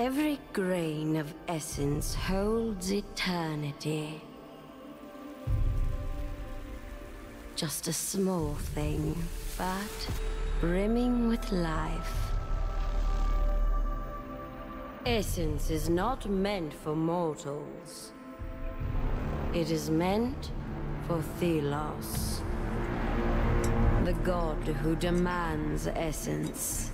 Every grain of essence holds eternity. Just a small thing, but brimming with life. Essence is not meant for mortals. It is meant for Thelos. The god who demands essence.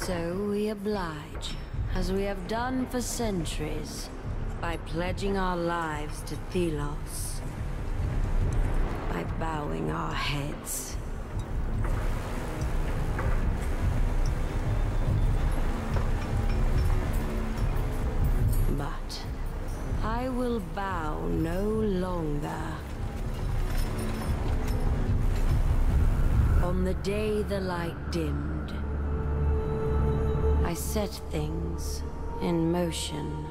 So we oblige, as we have done for centuries, by pledging our lives to Thelos. By bowing our heads. But I will bow no longer. On the day the light dimmed, I set things in motion.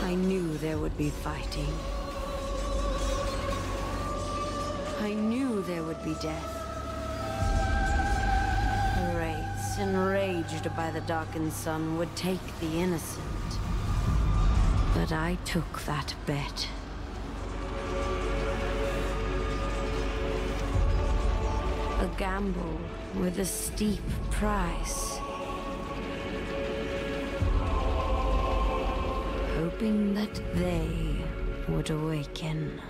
I knew there would be fighting. I knew there would be death. Enraged by the darkened sun, would take the innocent. But I took that bet. A gamble with a steep price. hoping that they would awaken.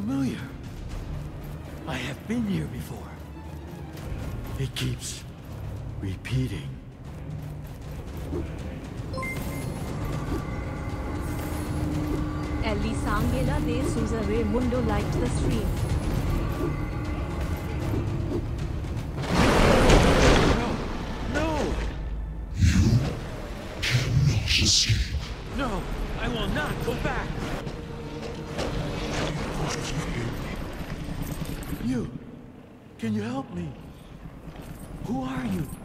Familiar. Can you help me? Who are you?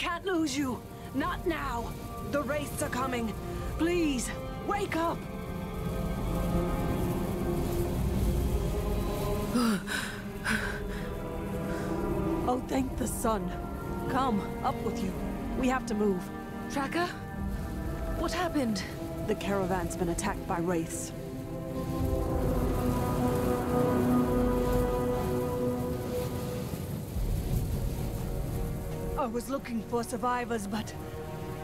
Can't lose you. Not now. The wraiths are coming. Please, wake up. oh, thank the sun. Come, up with you. We have to move. Tracker? What happened? The caravan's been attacked by wraiths. I was looking for survivors, but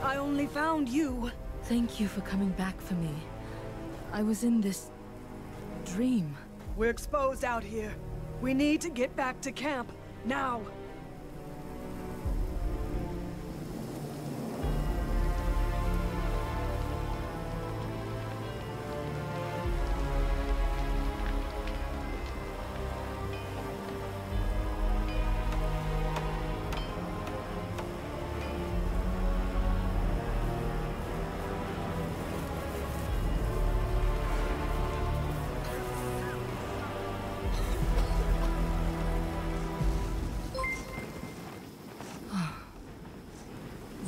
I only found you. Thank you for coming back for me. I was in this... dream. We're exposed out here. We need to get back to camp, now.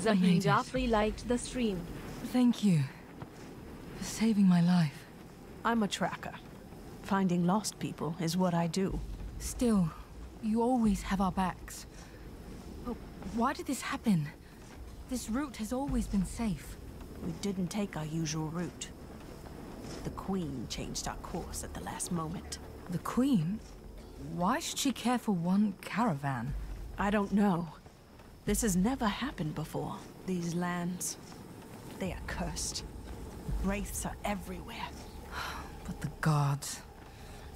Zahid it. Joffrey liked the stream. Thank you for saving my life. I'm a tracker. Finding lost people is what I do. Still, you always have our backs. But why did this happen? This route has always been safe. We didn't take our usual route. The Queen changed our course at the last moment. The Queen? Why should she care for one caravan? I don't know. This has never happened before. These lands, they are cursed. Wraiths are everywhere. But the gods.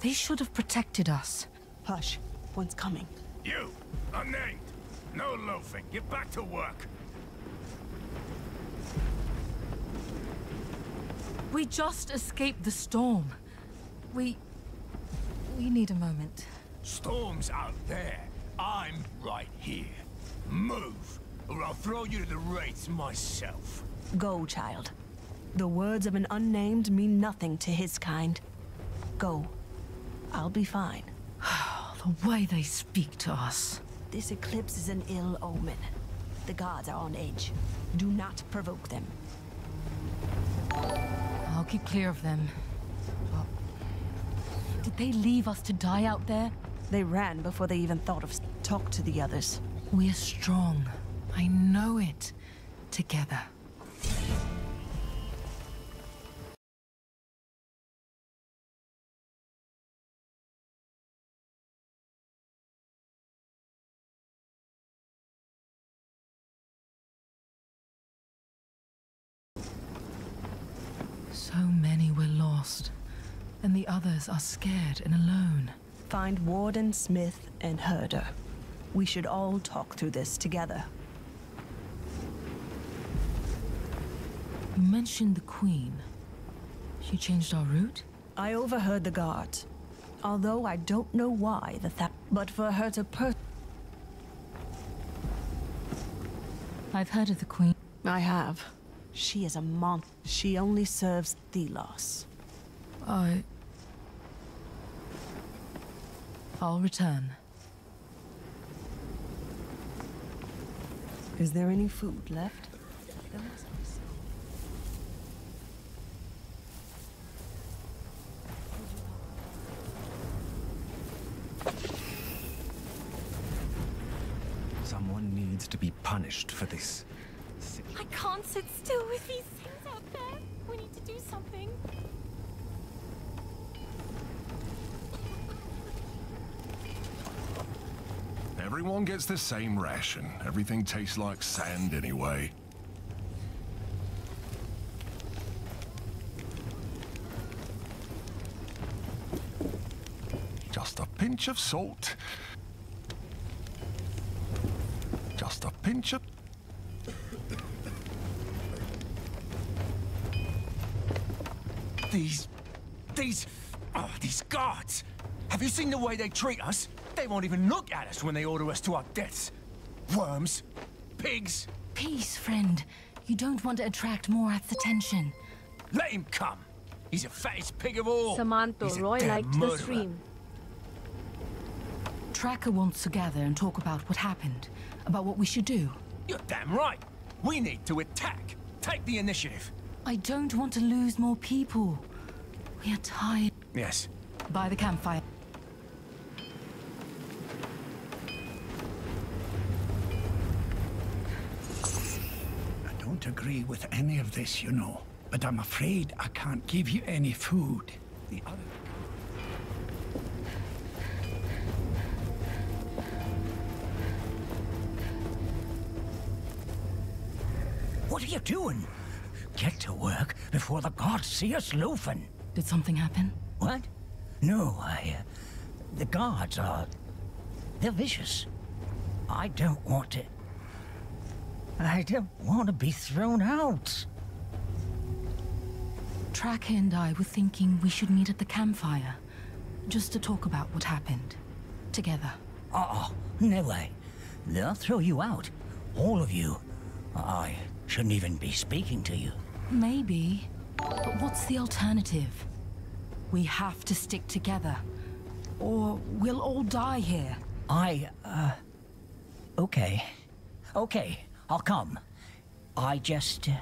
They should have protected us. Hush, one's coming. You, unnamed. No loafing. Get back to work. We just escaped the storm. We... We need a moment. Storm's out there. I'm right here. Move, or I'll throw you to the wraiths myself. Go, child. The words of an unnamed mean nothing to his kind. Go. I'll be fine. The way they speak to us. This eclipse is an ill omen. The gods are on edge. Do not provoke them. I'll keep clear of them. But... Did they leave us to die out there? They ran before they even thought of talk to the others. We're strong. I know it. Together. So many were lost, and the others are scared and alone. Find Warden, Smith, and Herder. We should all talk through this together. You mentioned the Queen. She changed our route? I overheard the guards. Although I don't know why the that but for her to per I've heard of the Queen. I have. She is a mon she only serves Thelos. I. I'll return. Is there any food left? Someone needs to be punished for this. I can't sit still with these things out there. We need to do something. Everyone gets the same ration. Everything tastes like sand anyway. Just a pinch of salt. Just a pinch of... These... these... Oh, these guards! Have you seen the way they treat us? They won't even look at us when they order us to our deaths. Worms. Pigs. Peace, friend. You don't want to attract Morath's attention. Let him come. He's the fattest pig of all. Samantha He's a Roy damn liked the stream. Tracker wants to gather and talk about what happened, about what we should do. You're damn right. We need to attack. Take the initiative. I don't want to lose more people. We are tired. Yes. By the campfire. I don't agree with any of this, you know. But I'm afraid I can't give you any food. The other... What are you doing? Get to work before the gods see us loafing. Did something happen? What? No, I... Uh, the guards are... They're vicious. I don't want to... I don't want to be thrown out. Tracker and I were thinking we should meet at the campfire. Just to talk about what happened. Together. Oh, no way. They'll throw you out. All of you. I shouldn't even be speaking to you. Maybe. But what's the alternative? We have to stick together. Or we'll all die here. I, uh... Okay. Okay, I'll come. I just... Uh,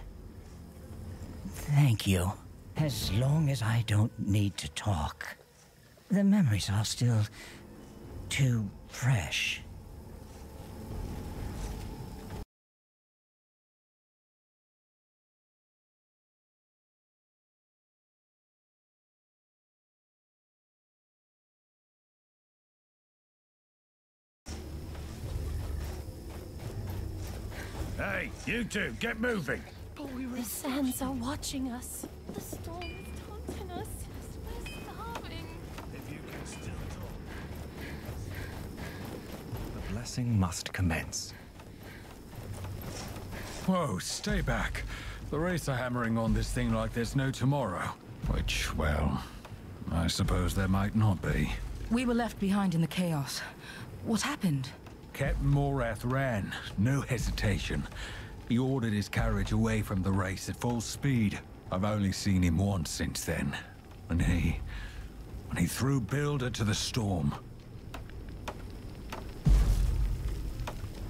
thank you. As long as I don't need to talk. The memories are still... too fresh. You two, get moving. The sands are watching us. The storm is taunting us. We're starving. If you can still talk. The blessing must commence. Whoa, stay back. The Wraith are hammering on this thing like there's no tomorrow. Which, well, I suppose there might not be. We were left behind in the chaos. What happened? Captain Morath ran, no hesitation. He ordered his carriage away from the race at full speed. I've only seen him once since then. And he... and he threw Builder to the storm.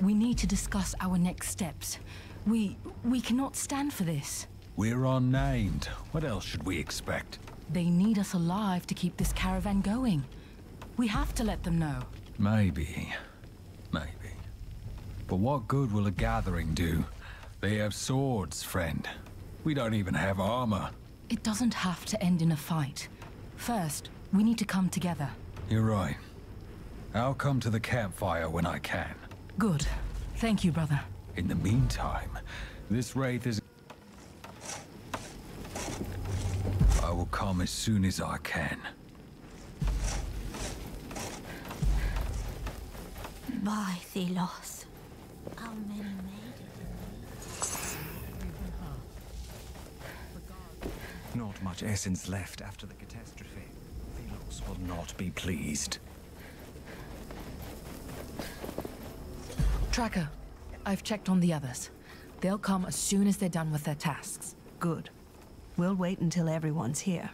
We need to discuss our next steps. We... we cannot stand for this. We're unnamed. What else should we expect? They need us alive to keep this caravan going. We have to let them know. Maybe. Maybe. But what good will a gathering do? They have swords, friend. We don't even have armor. It doesn't have to end in a fight. First, we need to come together. You're right. I'll come to the campfire when I can. Good. Thank you, brother. In the meantime, this wraith is... I will come as soon as I can. By Thelos. How many made it? Not much essence left after the catastrophe. Thelos will not be pleased. Tracker, I've checked on the others. They'll come as soon as they're done with their tasks. Good. We'll wait until everyone's here.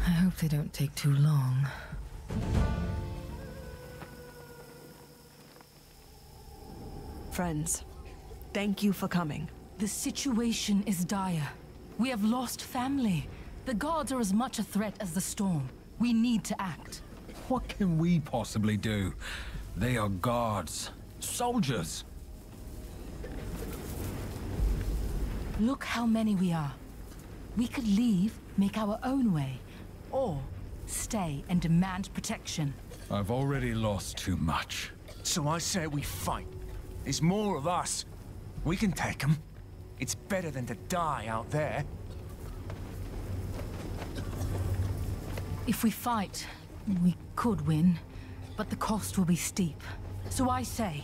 I hope they don't take too long. Friends, thank you for coming. The situation is dire. We have lost family. The gods are as much a threat as the storm. We need to act. What can we possibly do? They are guards. Soldiers. Look how many we are. We could leave, make our own way, or stay and demand protection. I've already lost too much. So I say we fight. There's more of us. We can take them. It's better than to die out there. If we fight, we could win, but the cost will be steep. So I say,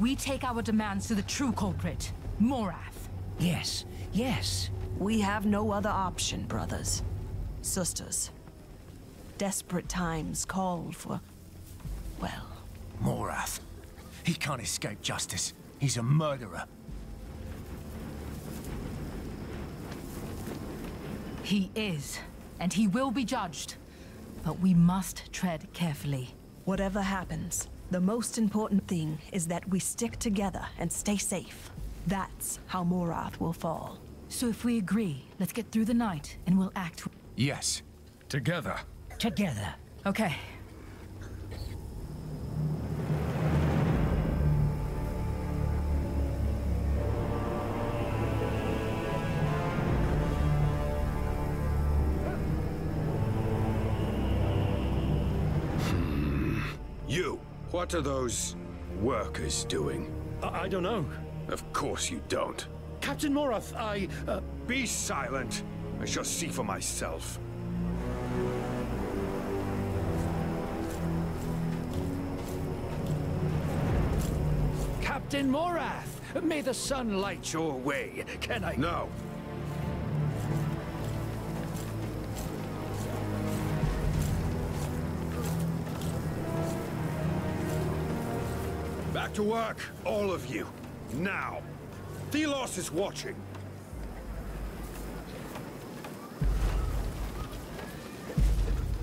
we take our demands to the true culprit, Morath. Yes, yes. We have no other option, brothers. Sisters. Desperate times call for... well... Morath. He can't escape justice. He's a murderer. He is, and he will be judged. But we must tread carefully. Whatever happens, The most important thing is that we stick together and stay safe. That's how Morath will fall. So if we agree, let's get through the night and we'll act. Yes. Together. Together. Okay. What are those workers doing? I, I don't know. Of course you don't. Captain Morath, I, uh... Be silent. I shall see for myself. Captain Morath, may the sun light your way. Can I... No. To work, all of you. Now. Thelos is watching.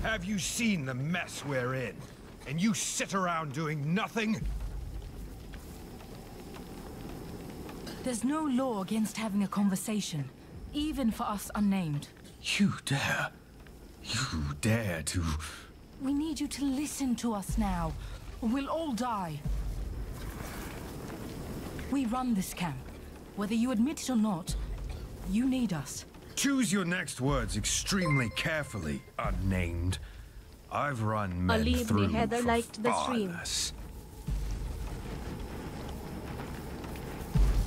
Have you seen the mess we're in? And you sit around doing nothing? There's no law against having a conversation, even for us unnamed. You dare... You dare to... We need you to listen to us now, or we'll all die. We run this camp. Whether you admit it or not, you need us. Choose your next words extremely carefully, unnamed. I've run men Believe through me, Heather for liked the stream. farness.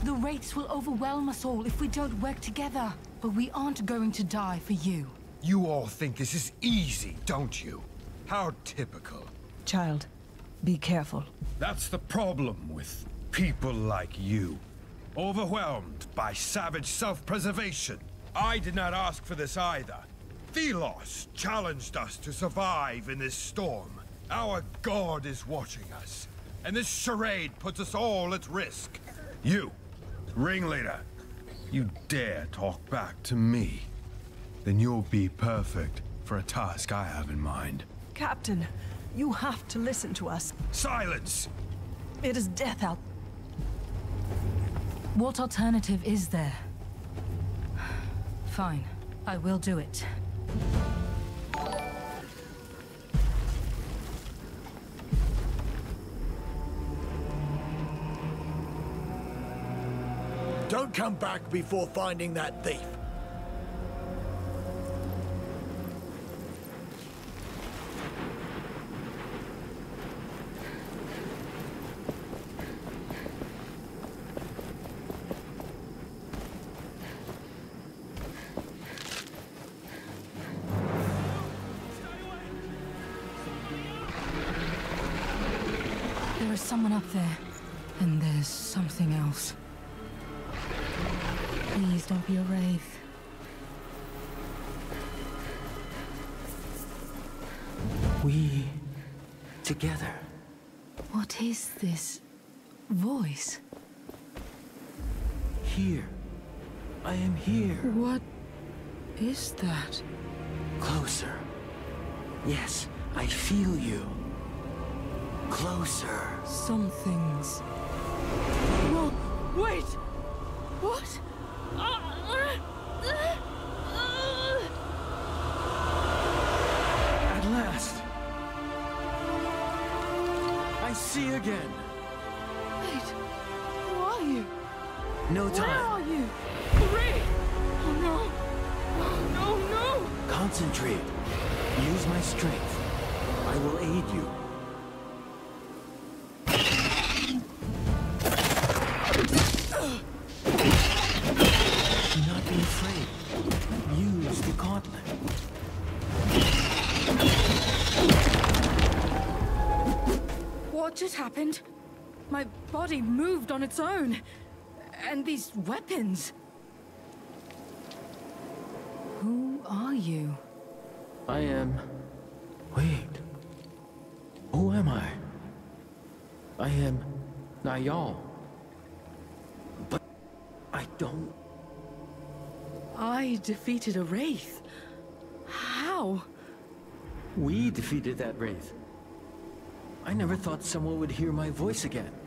The Wraiths will overwhelm us all if we don't work together. But we aren't going to die for you. You all think this is easy, don't you? How typical. Child, be careful. That's the problem with people like you. Overwhelmed by savage self-preservation. I did not ask for this either. Thelos challenged us to survive in this storm. Our god is watching us. And this charade puts us all at risk. You, ringleader, you dare talk back to me. Then you'll be perfect for a task I have in mind. Captain, you have to listen to us. Silence! It is death out. What alternative is there? Fine. I will do it. Don't come back before finding that thief. We... together. What is this voice? Here. I am here. What is that? Closer. Yes, I feel you. Closer. Something's... No! Wait! What? At See again. Wait, who are you? No time. Where are you? Ray! Oh no! Oh, no, no! Concentrate. Use my strength. I will aid you. Its own. And these weapons. Who are you? I am... Wait. Who am I? I am... Nyaal. But... I don't... I defeated a wraith. How? We defeated that wraith. I never thought someone would hear my voice again.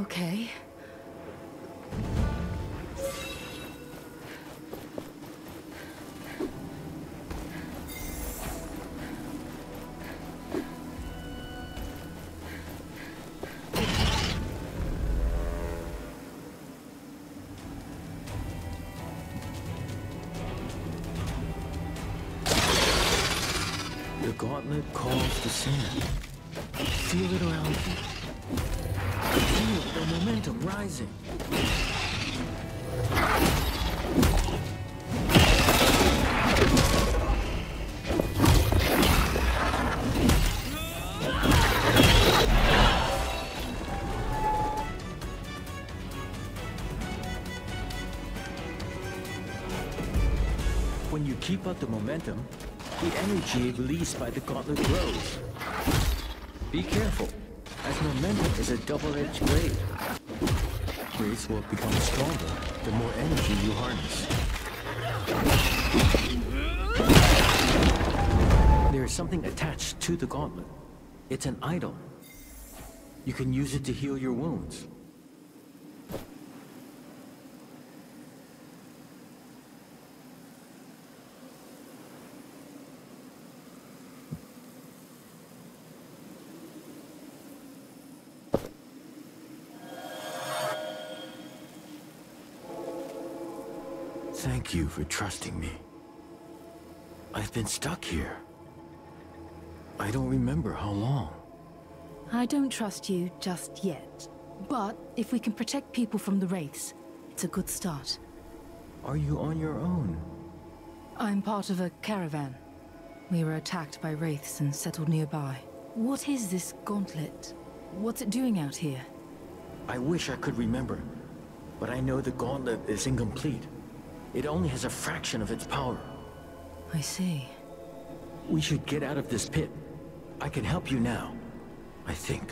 Okay. The gauntlet calls the sand. Feel it around you. The momentum rising. When you keep up the momentum, the energy released by the gauntlet grows. Be careful, is a double-edged blade. Grace will become stronger the more energy you harness. There is something attached to the gauntlet. It's an idol. You can use it to heal your wounds. Thank you for trusting me. I've been stuck here. I don't remember how long. I don't trust you just yet. But if we can protect people from the Wraiths, it's a good start. Are you on your own? I'm part of a caravan. We were attacked by Wraiths and settled nearby. What is this gauntlet? What's it doing out here? I wish I could remember, but I know the gauntlet is incomplete. It only has a fraction of its power. I see. We should get out of this pit. I can help you now. I think.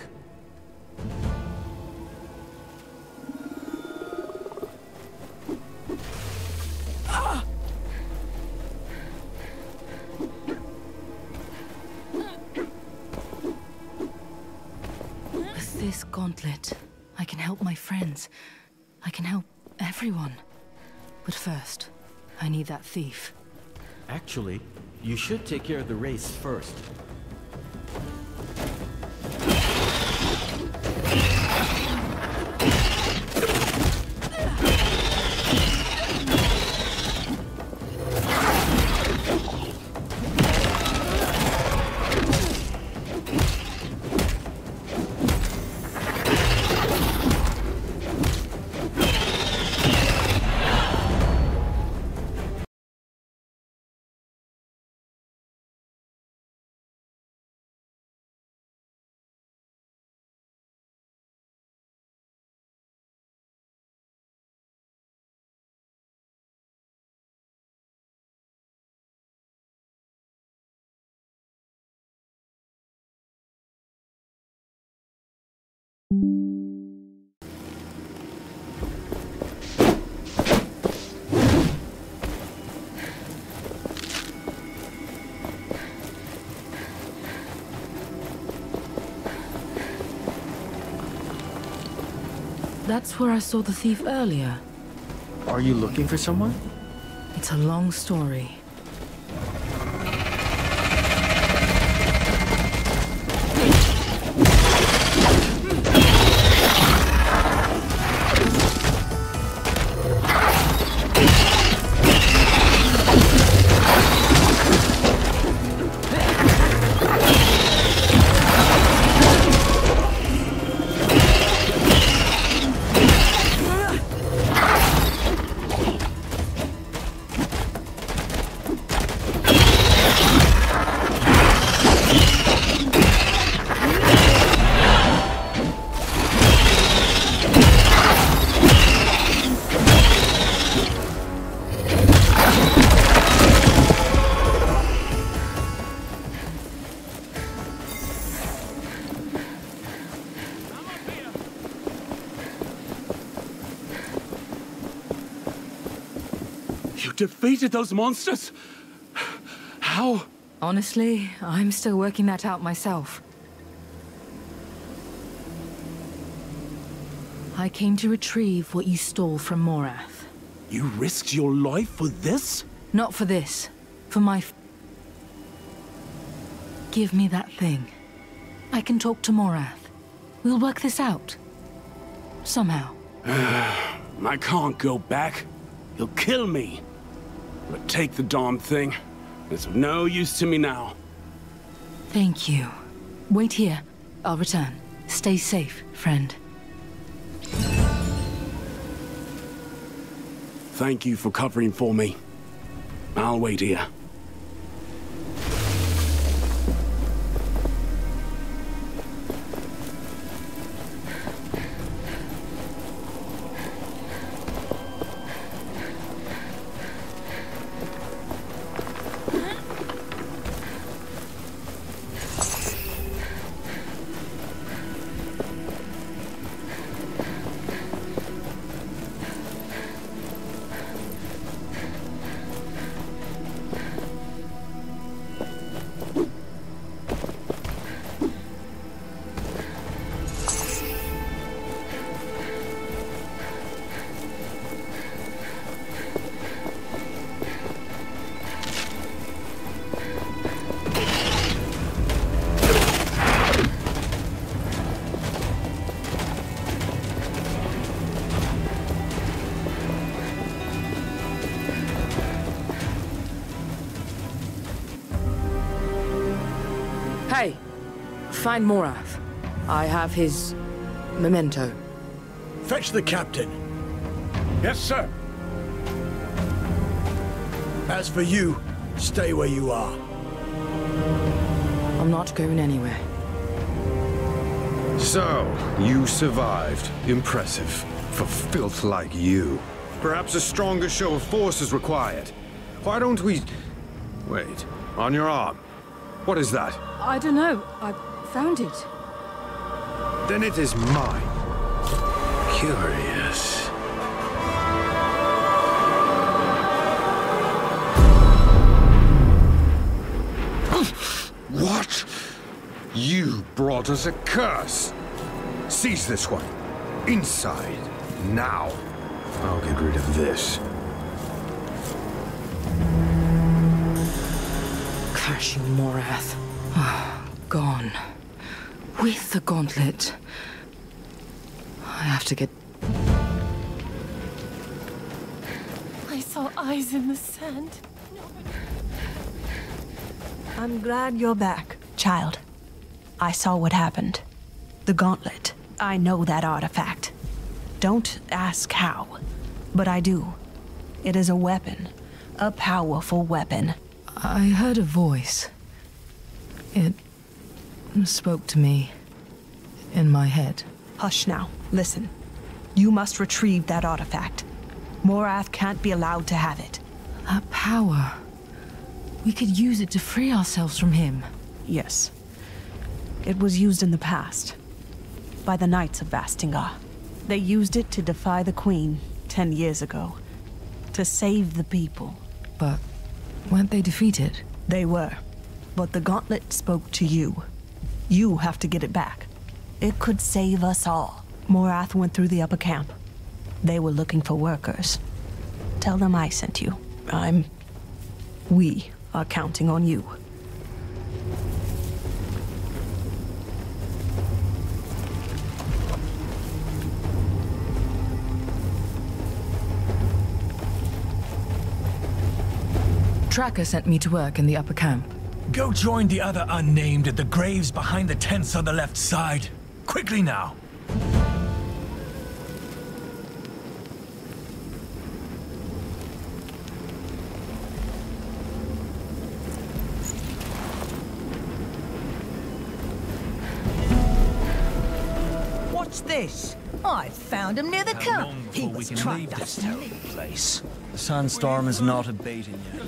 With this gauntlet, I can help my friends. I can help everyone. But first, I need that thief. Actually, you should take care of the race first. That's where I saw the thief earlier. Are you looking for someone? It's a long story. defeated those monsters? How? Honestly, I'm still working that out myself. I came to retrieve what you stole from Morath. You risked your life for this? Not for this. For my... Give me that thing. I can talk to Morath. We'll work this out. Somehow. I can't go back. He'll kill me. But take the darn thing. It's of no use to me now. Thank you. Wait here. I'll return. Stay safe, friend. Thank you for covering for me. I'll wait here. Find Morath. I have his... memento. Fetch the captain. Yes, sir. As for you, stay where you are. I'm not going anywhere. So, you survived. Impressive. For filth like you. Perhaps a stronger show of force is required. Why don't we... Wait. On your arm. What is that? I don't know. I found it. Then it is mine. Curious. What? You brought us a curse. Seize this one. Inside. Now. I'll get rid of this. Crashing Morath. Gone. With the gauntlet. I have to get... I saw eyes in the sand. I'm glad you're back, child. I saw what happened. The gauntlet. I know that artifact. Don't ask how, but I do. It is a weapon. A powerful weapon. I heard a voice. It spoke to me in my head. Hush now. Listen. You must retrieve that artifact. Morath can't be allowed to have it. That power. We could use it to free ourselves from him. Yes. It was used in the past. By the Knights of Vastingar. They used it to defy the Queen ten years ago. To save the people. But weren't they defeated? They were. But the gauntlet spoke to you. You have to get it back. It could save us all. Morath went through the upper camp. They were looking for workers. Tell them I sent you. I'm... We are counting on you. Tracker sent me to work in the upper camp. Go join the other unnamed at the graves behind the tents on the left side. Quickly now. What's this? I found him near the camp. He was trapped us terrible place. The sandstorm is not abating yet.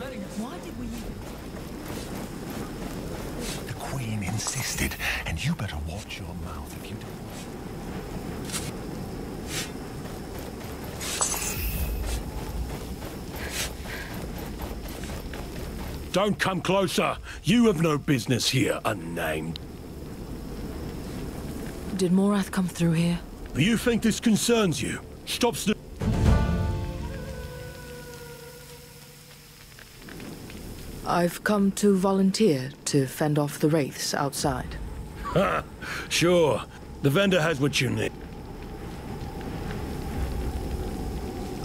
The Queen insisted, and you better watch your mouth if you don't. Don't come closer. You have no business here, unnamed. Did Morath come through here? Do you think this concerns you? Stop st- I've come to volunteer to fend off the wraiths outside. Ha! Sure. The vendor has what you need.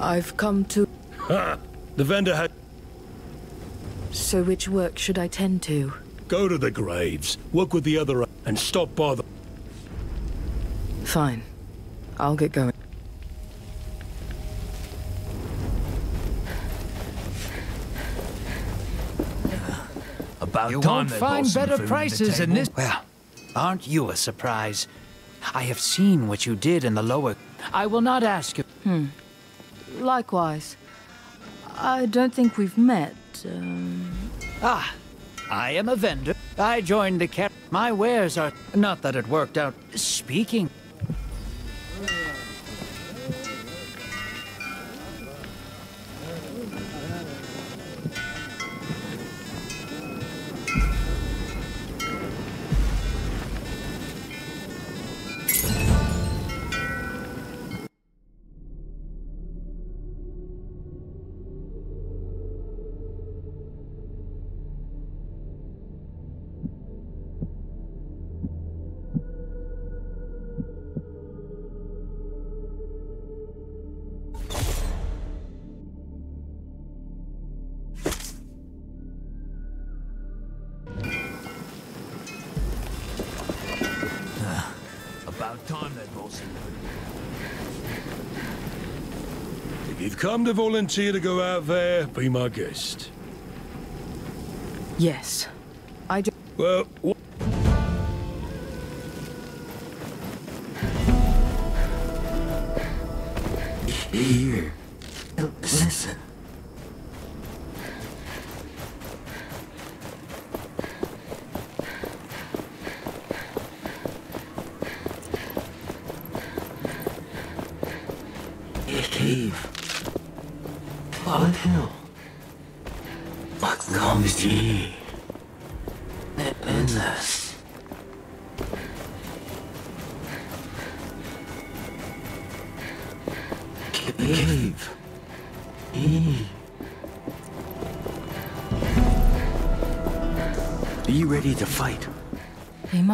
I've come to. Ha! The vendor had. So, which work should I tend to? Go to the graves, work with the other, and stop by the. Fine. I'll get going. About You time won't they find better food to the prices in this. Well, aren't you a surprise? I have seen what you did in the lower. I will not ask you. Hmm. Likewise. I don't think we've met. Um... Ah, I am a vendor. I joined the cap. My wares are. Not that it worked out. Speaking. You've come to volunteer to go out there, be my guest. Yes. I do. Well,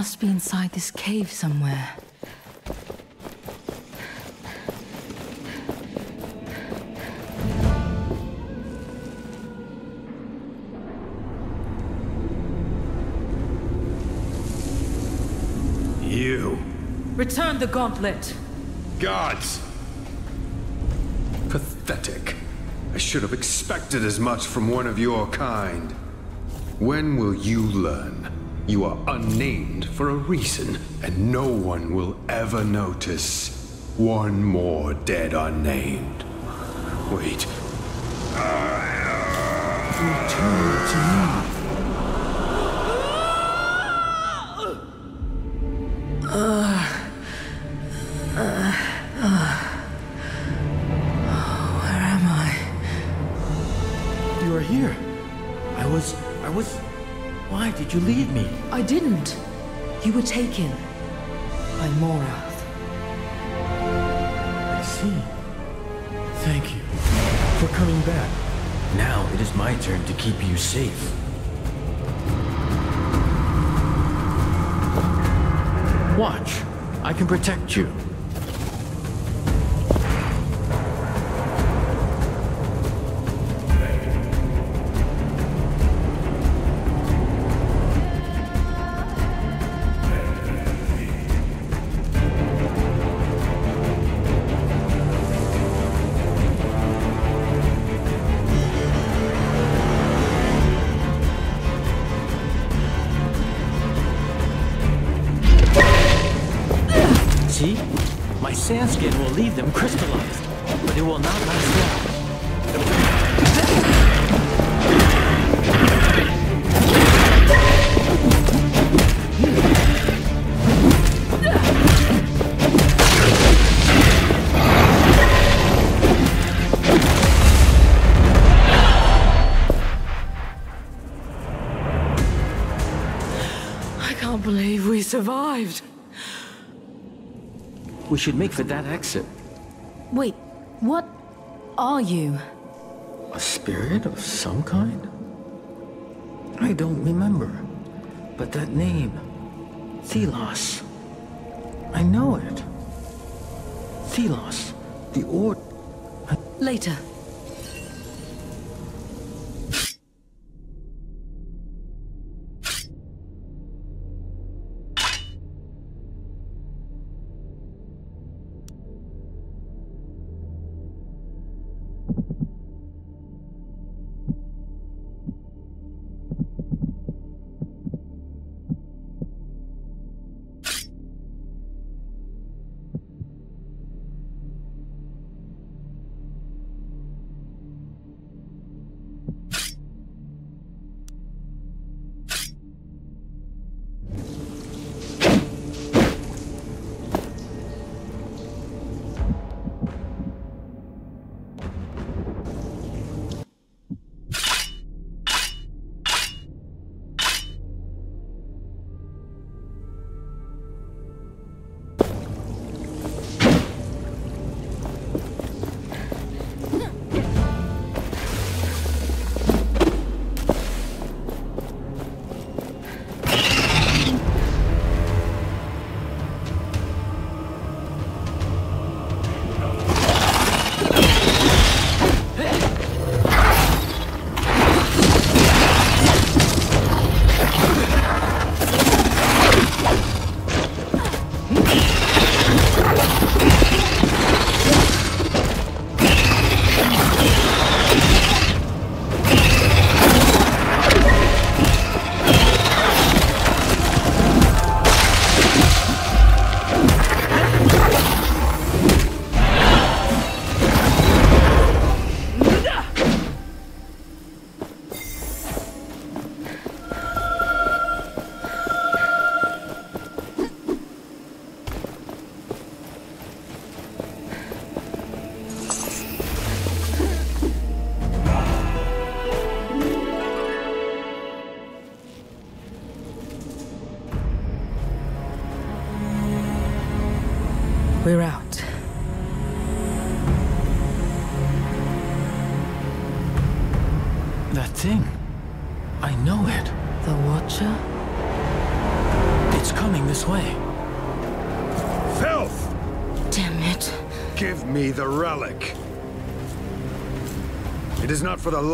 must be inside this cave somewhere. You. Return the gauntlet. Gods! Pathetic. I should have expected as much from one of your kind. When will you learn? You are unnamed for a reason, and no one will ever notice. One more dead unnamed. Wait. Return to me. You were taken by Morath. I see. Thank you for coming back. Now it is my turn to keep you safe. Watch. I can protect you. We should make for that exit. Wait, what are you? A spirit of some kind? I don't remember. But that name, Thelos. I know it. Thelos, the Ord. Later.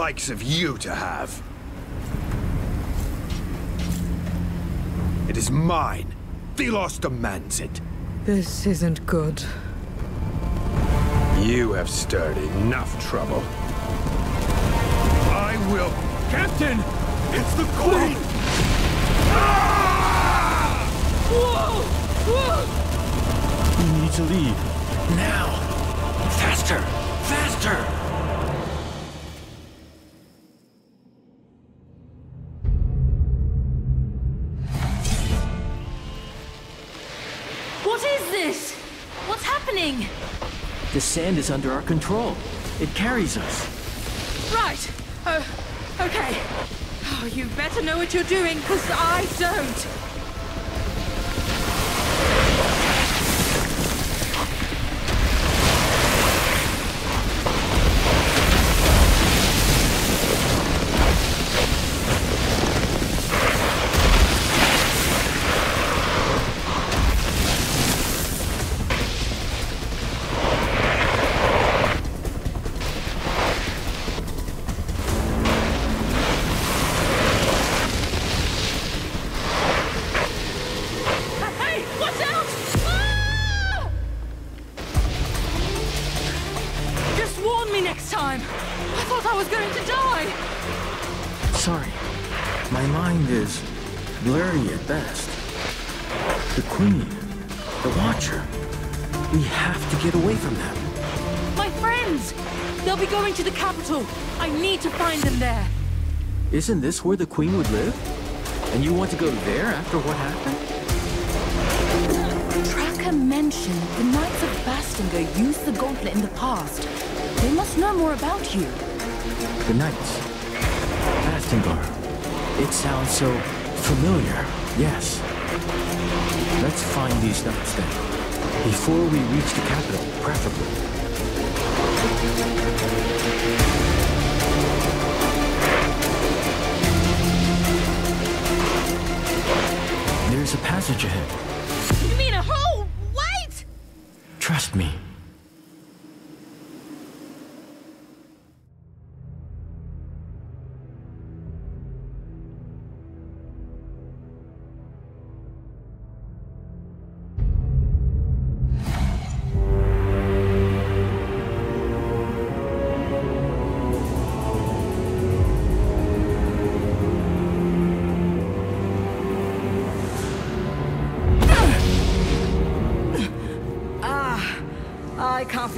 Likes of you to have. It is mine. Thelos demands it. This isn't good. You have stirred enough trouble. I will... Captain! It's the Queen! Ah! Whoa! Whoa! We need to leave. Now! Faster! Faster! Sand is under our control. It carries us. Right. Oh, okay. Oh, you better know what you're doing, because I don't. Isn't this where the Queen would live? And you want to go there after what happened? Tracker mentioned the Knights of Bastinger used the gauntlet in the past. They must know more about you. The Knights. Bastingar. It sounds so familiar. Yes. Let's find these Knights then. Before we reach the capital, preferably. There's a passage ahead. You mean a hole? Wait! Trust me.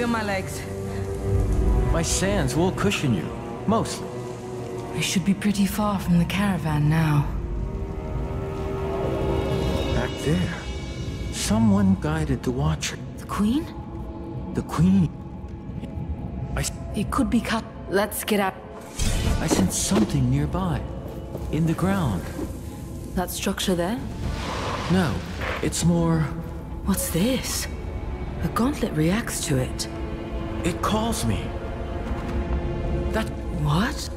Feel my legs. My sands will cushion you. Mostly. We should be pretty far from the caravan now. Back there. Someone guided the Watcher. The Queen? The Queen. I, It could be cut. Let's get up. I sense something nearby. In the ground. That structure there? No, it's more... What's this? A gauntlet reacts to it. It calls me. That... What?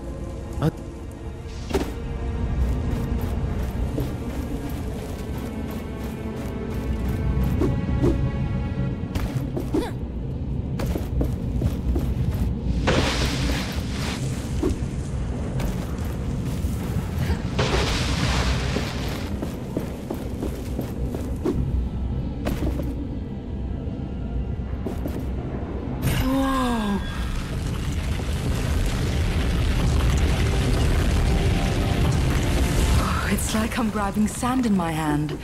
Like sand in my hand.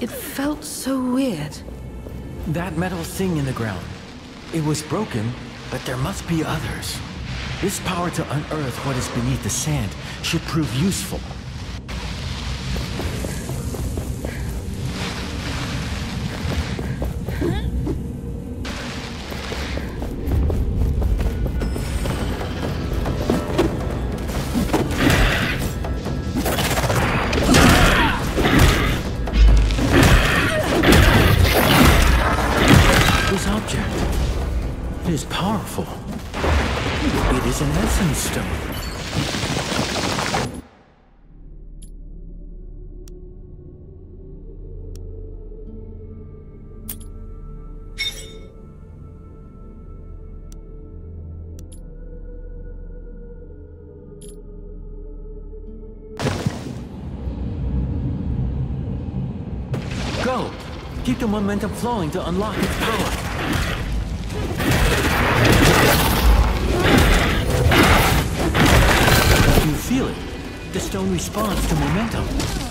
It felt so weird. That metal thing in the ground. It was broken, but there must be others. This power to unearth what is beneath the sand should prove useful. Is powerful. It is an essence stone. Go! Keep the momentum flowing to unlock its power. The stone responds to momentum.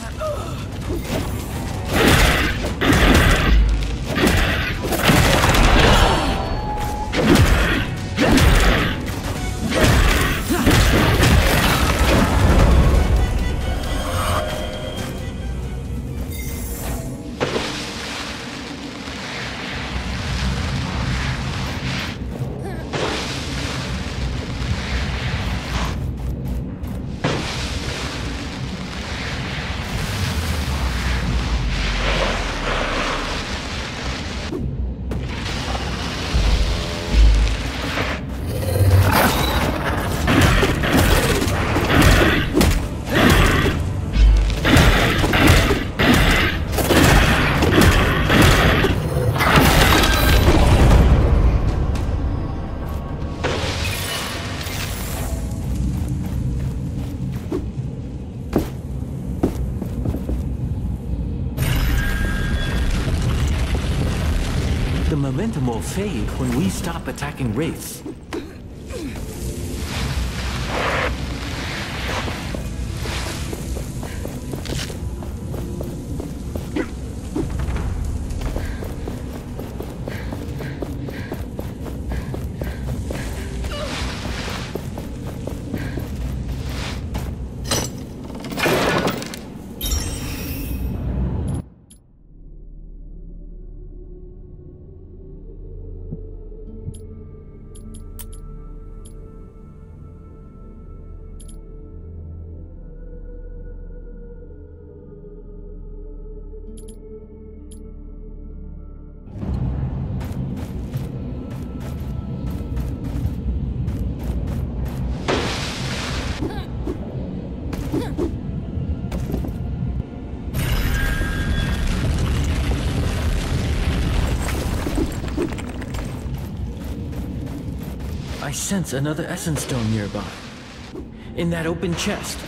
Fade when we stop attacking wraiths. Sense another essence stone nearby. In that open chest.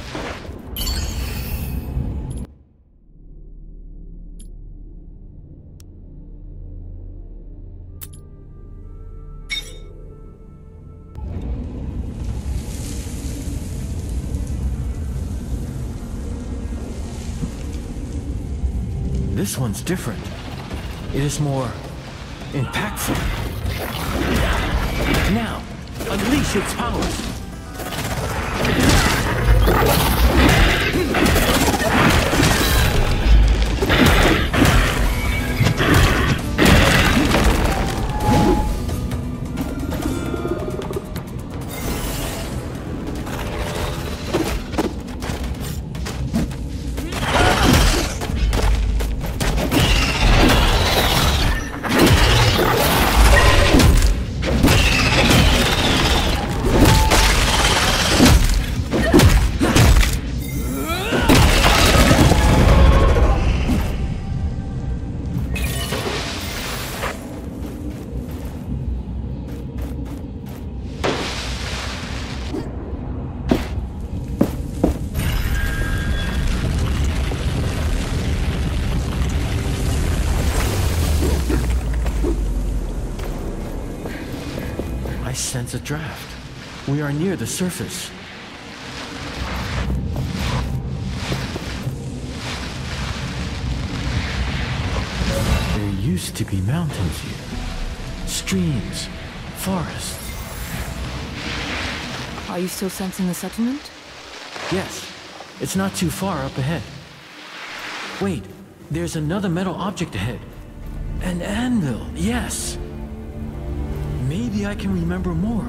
This one's different. It is more impactful. Now, unleash its powers. Are near the surface. There used to be mountains here. Streams, forests. Are you still sensing the settlement? Yes, it's not too far up ahead. Wait, there's another metal object ahead. An anvil, yes. Maybe I can remember more.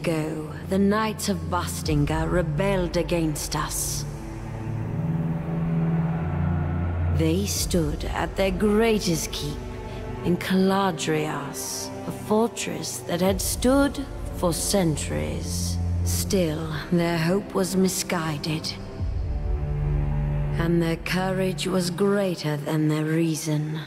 Ago, the Knights of Bastinga rebelled against us. They stood at their greatest keep in Caladrias, a fortress that had stood for centuries. Still, their hope was misguided. And their courage was greater than their reason.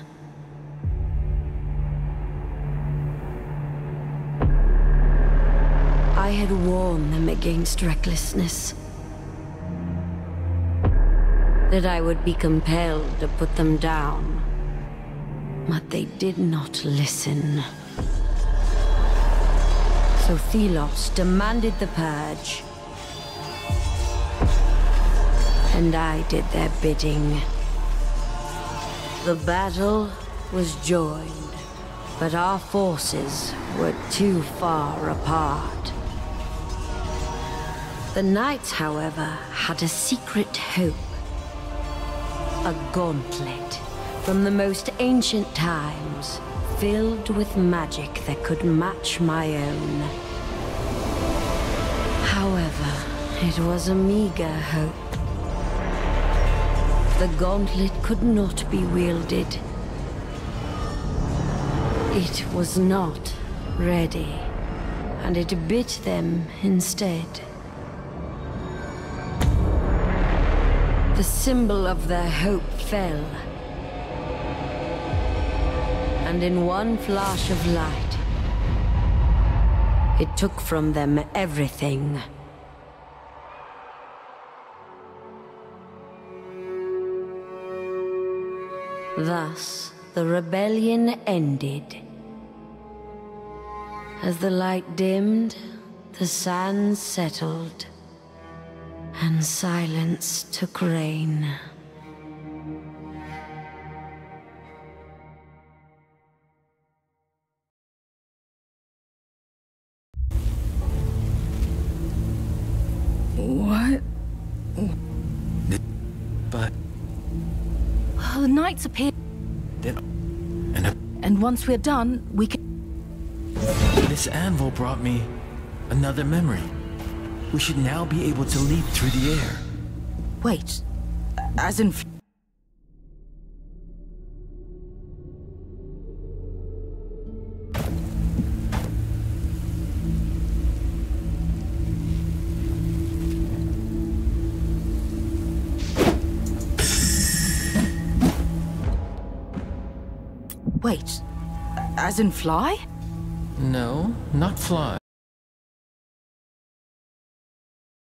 Had warned them against recklessness. That I would be compelled to put them down. But they did not listen. So Thelos demanded the purge. And I did their bidding. The battle was joined, but our forces were too far apart. The Knights, however, had a secret hope. A gauntlet from the most ancient times filled with magic that could match my own. However, it was a meager hope. The gauntlet could not be wielded. It was not ready, and it bit them instead. The symbol of their hope fell and in one flash of light, it took from them everything. Thus, the rebellion ended. As the light dimmed, the sands settled, and silence took reign. What? But... Oh, the knights appear. Then... And, and once we're done, we can... This anvil brought me another memory. We should now be able to leap through the air. Wait. As in... Wait, as in fly? No, not fly.